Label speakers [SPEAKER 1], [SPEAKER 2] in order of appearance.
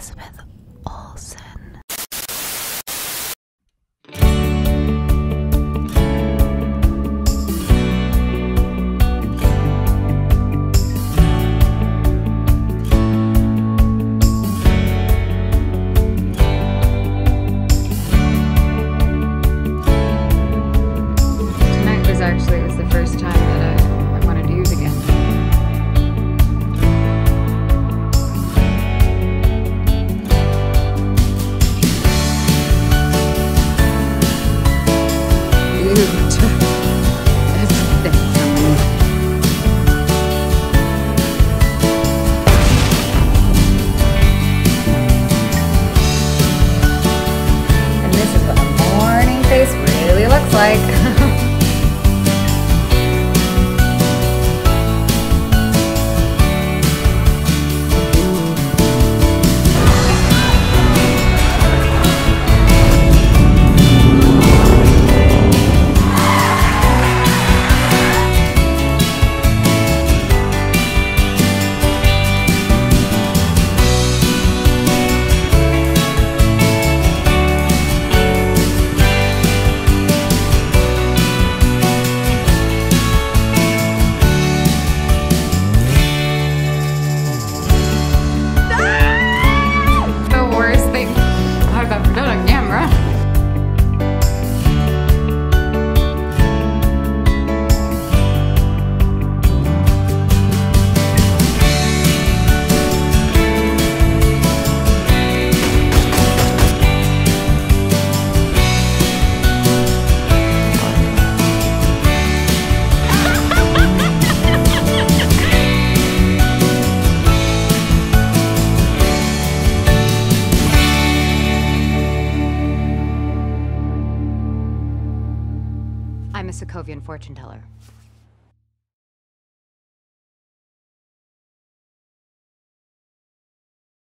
[SPEAKER 1] Elizabeth Olsen.
[SPEAKER 2] Tonight was actually it was the first time looks like. I've ever a Sokovian fortune teller.